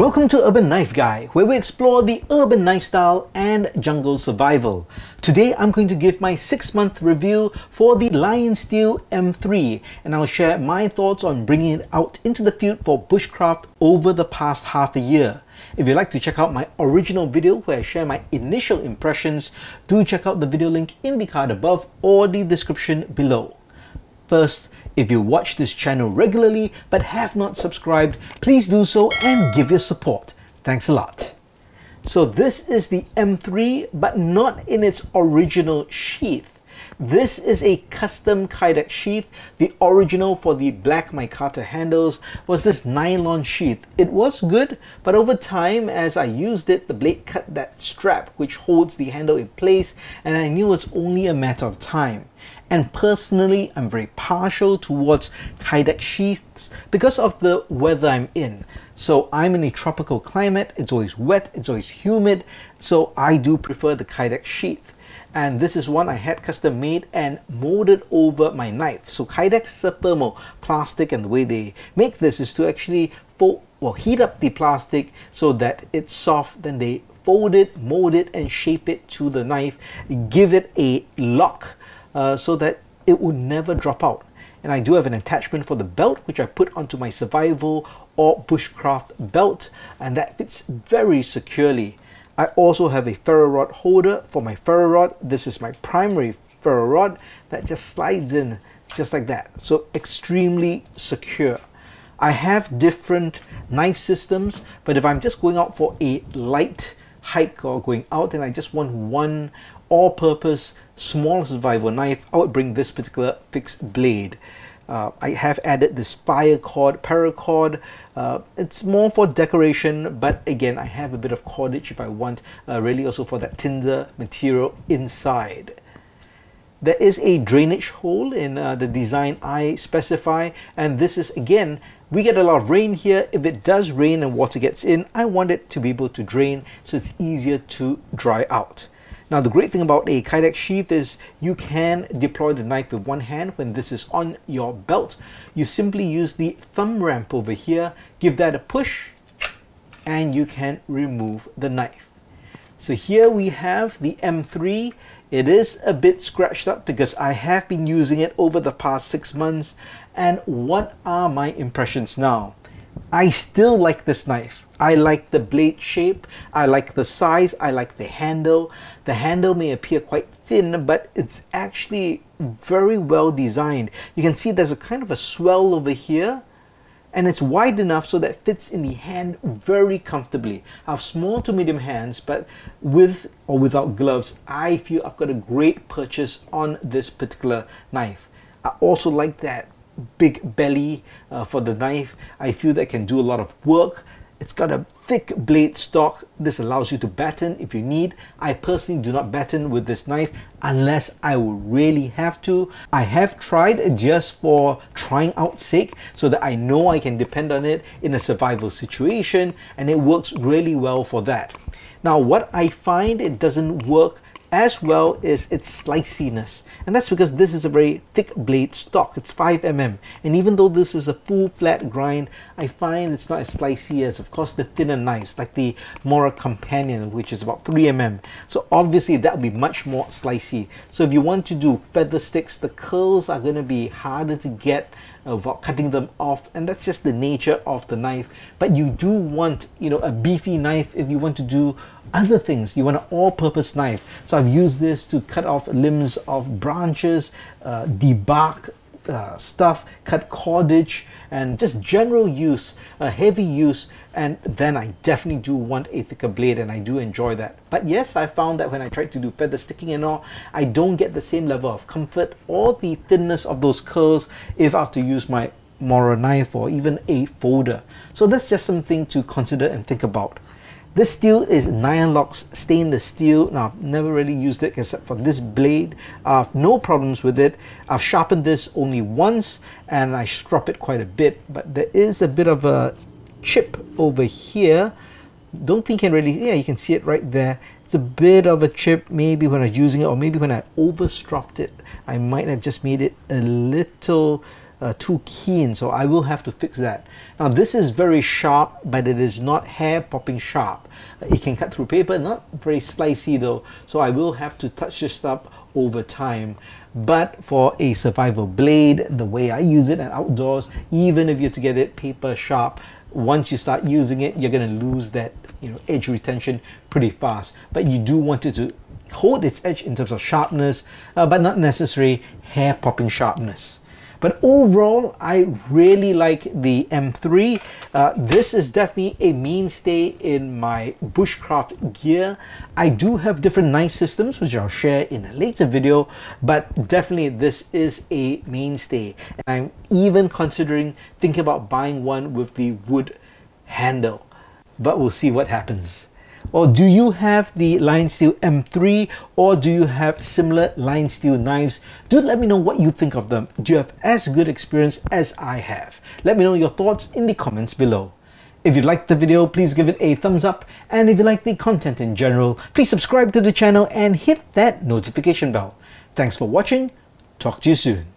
Welcome to Urban Knife Guy, where we explore the urban knife style and jungle survival. Today I'm going to give my 6 month review for the LionSteel M3 and I'll share my thoughts on bringing it out into the field for bushcraft over the past half a year. If you'd like to check out my original video where I share my initial impressions, do check out the video link in the card above or the description below. First, if you watch this channel regularly but have not subscribed, please do so and give your support. Thanks a lot. So this is the M3 but not in its original sheath. This is a custom Kydex sheath. The original for the black micarta handles was this nylon sheath. It was good, but over time as I used it, the blade cut that strap which holds the handle in place and I knew it's only a matter of time. And personally, I'm very partial towards Kydex sheaths because of the weather I'm in. So I'm in a tropical climate, it's always wet, it's always humid, so I do prefer the Kydex sheath. And this is one I had custom made and molded over my knife. So Kydex is a thermal plastic and the way they make this is to actually fold or heat up the plastic so that it's soft, then they fold it, mold it and shape it to the knife, give it a lock uh, so that it will never drop out. And I do have an attachment for the belt which I put onto my survival or bushcraft belt and that fits very securely. I also have a ferro rod holder for my ferro rod. This is my primary ferro rod that just slides in just like that. So extremely secure. I have different knife systems, but if I'm just going out for a light hike or going out and I just want one all-purpose small survival knife, I would bring this particular fixed blade. Uh, I have added this fire cord, paracord. Uh, it's more for decoration, but again, I have a bit of cordage if I want, uh, really also for that tinder material inside. There is a drainage hole in uh, the design I specify, and this is again, we get a lot of rain here. If it does rain and water gets in, I want it to be able to drain so it's easier to dry out. Now the great thing about a Kydex sheath is you can deploy the knife with one hand when this is on your belt. You simply use the thumb ramp over here, give that a push, and you can remove the knife. So here we have the M3. It is a bit scratched up because I have been using it over the past six months. And what are my impressions now? I still like this knife. I like the blade shape, I like the size, I like the handle. The handle may appear quite thin, but it's actually very well designed. You can see there's a kind of a swell over here, and it's wide enough so that fits in the hand very comfortably. I have small to medium hands, but with or without gloves, I feel I've got a great purchase on this particular knife. I also like that big belly uh, for the knife. I feel that can do a lot of work. It's got a thick blade stock. This allows you to baton if you need. I personally do not baton with this knife unless I would really have to. I have tried just for trying out sake so that I know I can depend on it in a survival situation and it works really well for that. Now what I find it doesn't work as well as its sliciness. And that's because this is a very thick blade stock. It's 5mm. And even though this is a full flat grind, I find it's not as slicey as, of course, the thinner knives, like the Mora Companion, which is about 3mm. So obviously that will be much more slicey. So if you want to do feather sticks, the curls are going to be harder to get without uh, cutting them off and that's just the nature of the knife but you do want you know a beefy knife if you want to do other things you want an all-purpose knife so I've used this to cut off limbs of branches uh, debark uh, stuff, cut cordage, and just general use, a uh, heavy use, and then I definitely do want a thicker blade and I do enjoy that. But yes, I found that when I tried to do feather sticking and all, I don't get the same level of comfort or the thinness of those curls if I have to use my Mora knife or even a folder. So that's just something to consider and think about. This steel is Niolox stainless steel. Now, I've never really used it except for this blade. I have no problems with it. I've sharpened this only once and I strop it quite a bit, but there is a bit of a chip over here. Don't think you can really, yeah, you can see it right there. It's a bit of a chip maybe when I was using it or maybe when I over stropped it. I might have just made it a little uh, too keen so I will have to fix that. Now this is very sharp but it is not hair popping sharp. It can cut through paper, not very slicey though, so I will have to touch this up over time. But for a survival blade, the way I use it at outdoors, even if you're to get it paper sharp, once you start using it, you're going to lose that you know edge retention pretty fast. But you do want it to hold its edge in terms of sharpness, uh, but not necessary hair popping sharpness. But overall, I really like the M3. Uh, this is definitely a mainstay in my bushcraft gear. I do have different knife systems, which I'll share in a later video, but definitely this is a mainstay. And I'm even considering thinking about buying one with the wood handle, but we'll see what happens. Or do you have the LionSteel M3 or do you have similar LionSteel knives? Do let me know what you think of them. Do you have as good experience as I have? Let me know your thoughts in the comments below. If you liked the video, please give it a thumbs up. And if you like the content in general, please subscribe to the channel and hit that notification bell. Thanks for watching. Talk to you soon.